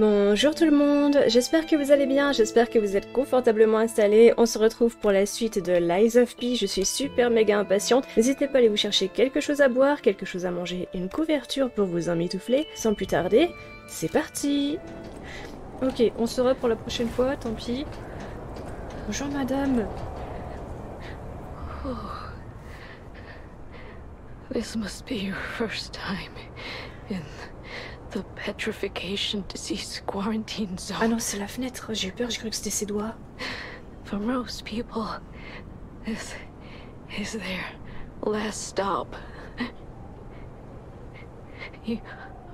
Bonjour tout le monde, j'espère que vous allez bien, j'espère que vous êtes confortablement installés. On se retrouve pour la suite de Lies of P, je suis super méga impatiente. N'hésitez pas à aller vous chercher quelque chose à boire, quelque chose à manger, une couverture pour vous emmitoufler. Sans plus tarder, c'est parti Ok, on sera pour la prochaine fois, tant pis. Bonjour madame. Oh. This must be your first time the petrification disease quarantine zone. Ah non, c'est la fenêtre, j'ai eu peur, j'ai cru que c'était ses doigts. For most people, this is their last stop. You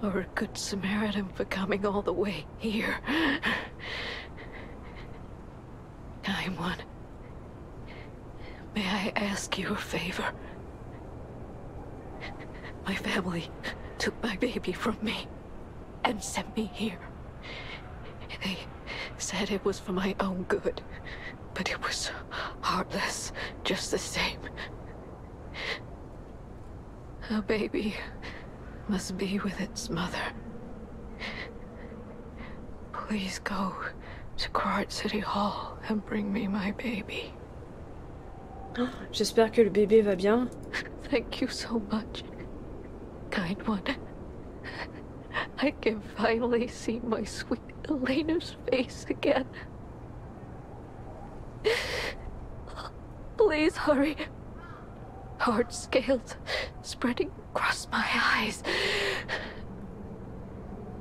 are a good Samaritan for coming all the way here. I'm one. May I ask you a favor? My family took my baby from me and sent me here. They said it was for my own good, but it was heartless just the same. A baby must be with its mother. Please go to Quart City Hall and bring me my baby. J'espère que le bébé va bien. Thank you so much, kind one. I can finally see my sweet Elena's face again. Please hurry. Hard scales spreading across my eyes.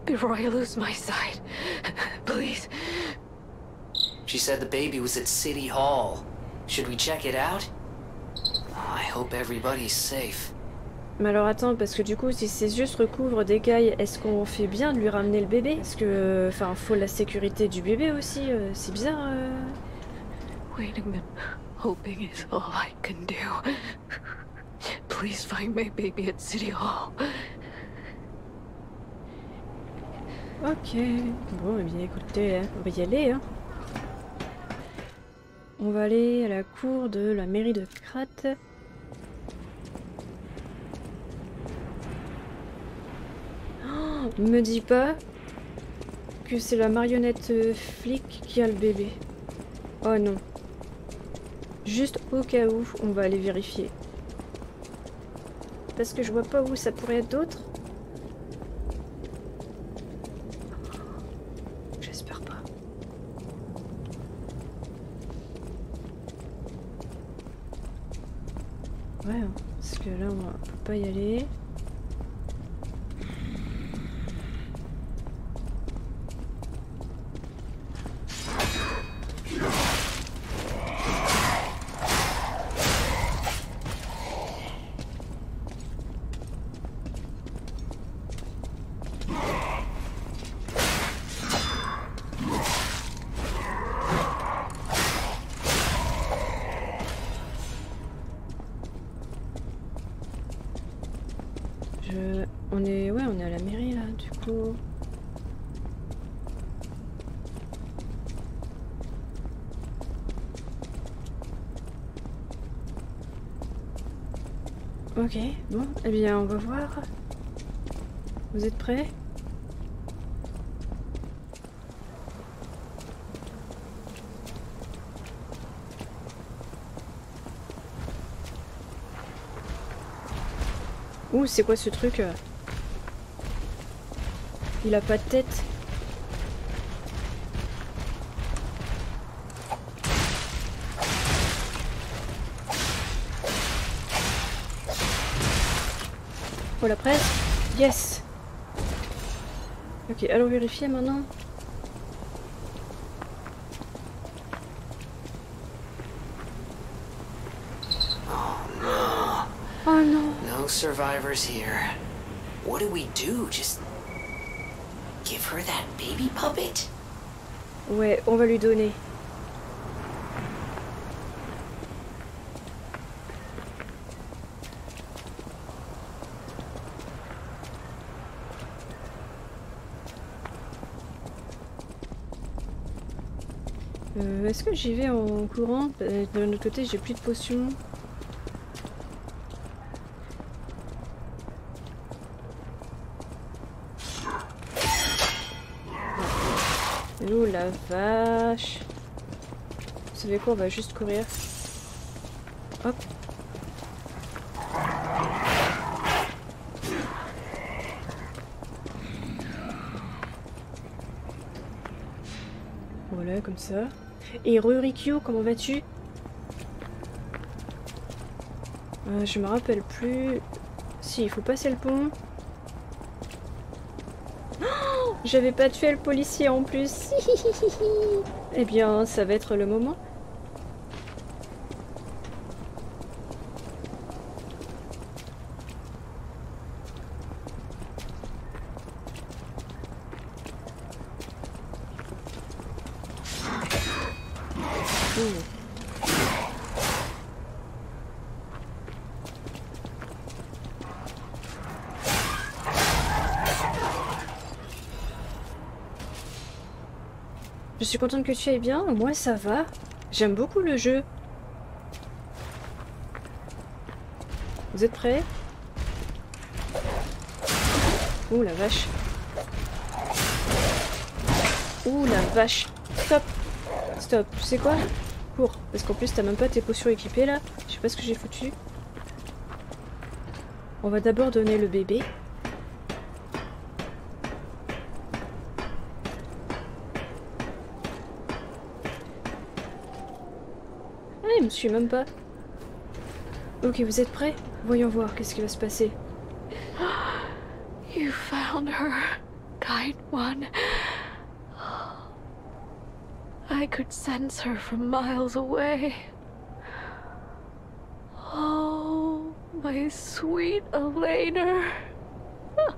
Before I lose my sight. Please. She said the baby was at City Hall. Should we check it out? Oh, I hope everybody's safe. Mais alors attends, parce que du coup, si ses yeux se recouvrent d'écailles, est-ce qu'on fait bien de lui ramener le bébé? Parce que, enfin, faut la sécurité du bébé aussi, euh, c'est bizarre. Euh... Hoping is all I can do. Please find my baby at City Hall. Ok, bon, eh bien écoutez, hein, on va y aller. Hein. On va aller à la cour de la mairie de Krat. Me dis pas que c'est la marionnette euh, flic qui a le bébé. Oh non. Juste au cas où, on va aller vérifier. Parce que je vois pas où ça pourrait être d'autre. J'espère pas. Ouais, hein, parce que là on peut pas y aller. Je... La mairie là, du coup... Ok, bon, eh bien on va voir. Vous êtes prêts? Ouh, c'est quoi ce truc euh? Il a pas de tête. Oh la presse? Yes Ok, allons vérifier maintenant. Oh non No survivors here. What do we do? Just give her that baby puppet? Ouais, on va lui donner. Euh, Est-ce que j'y vais en courant? Euh, De l'autre côté, j'ai plus de potions. Oh la vache. Vous savez quoi, on va juste courir. Hop. Voilà, comme ça. Et Rurikyo, comment vas-tu? Euh, Je me rappelle plus. Si, il faut passer le pont. Oh J'avais pas tué le policier en plus. eh bien, ça va être le moment. Je suis contente que tu ailles bien, moi ça va. J'aime beaucoup le jeu. Vous êtes prêts? Ouh la vache. Ouh la vache. Stop Stop. Tu sais quoi? Cours. Parce qu'en plus t'as même pas tes potions équipées là. Je sais pas ce que j'ai foutu. On va d'abord donner le bébé. Il me suit même pas. Ok, vous êtes prêts Voyons voir qu'est-ce qui va se passer. You found her, kind one. I could sense her from miles away. Oh, my sweet Elena.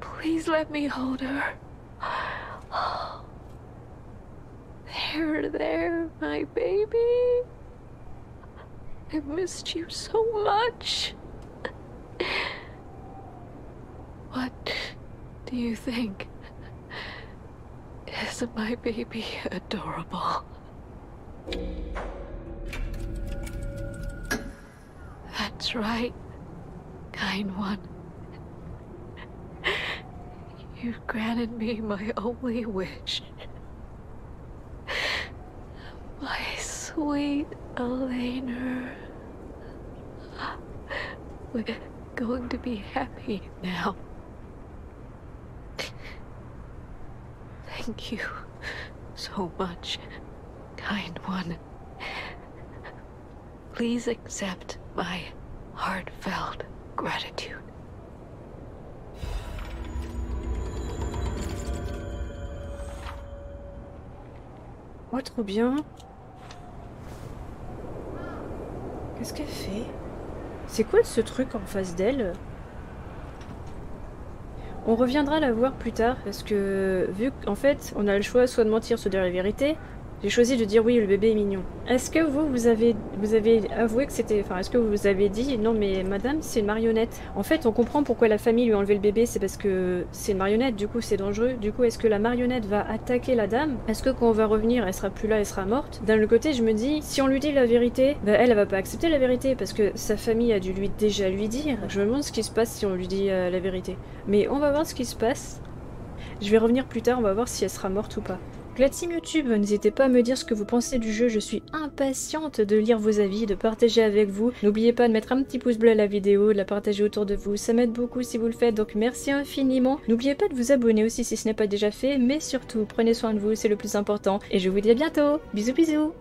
Please let me hold her. There, there, my baby. I missed you so much. What do you think? Isn't my baby adorable? That's right, kind one. You've granted me my only wish. My sweet Elena. We're going to be happy now. Thank you so much, kind one. Please accept my heartfelt gratitude. Oh, trop bien. Qu'est-ce qu'elle fait? C'est quoi ce truc en face d'elle? On reviendra la voir plus tard parce que vu qu'en fait on a le choix soit de mentir soit de dire la vérité, j'ai choisi de dire oui le bébé est mignon. Est-ce que vous vous avez vous avez avoué que c'était enfin est-ce que vous avez dit non mais madame c'est une marionnette. En fait on comprend pourquoi la famille lui a enlevé le bébé c'est parce que c'est une marionnette du coup c'est dangereux. Du coup est-ce que la marionnette va attaquer la dame? Est-ce que quand on va revenir elle sera plus là elle sera morte? D'un autre côté je me dis si on lui dit la vérité bah elle elle va pas accepter la vérité parce que sa famille a dû lui déjà lui dire. Je me demande ce qui se passe si on lui dit euh, la vérité. Mais on va voir ce qui se passe. Je vais revenir plus tard on va voir si elle sera morte ou pas. La team YouTube, n'hésitez pas à me dire ce que vous pensez du jeu, je suis impatiente de lire vos avis, de partager avec vous. N'oubliez pas de mettre un petit pouce bleu à la vidéo, de la partager autour de vous, ça m'aide beaucoup si vous le faites, donc merci infiniment. N'oubliez pas de vous abonner aussi si ce n'est pas déjà fait, mais surtout, prenez soin de vous, c'est le plus important, et je vous dis à bientôt. Bisous bisous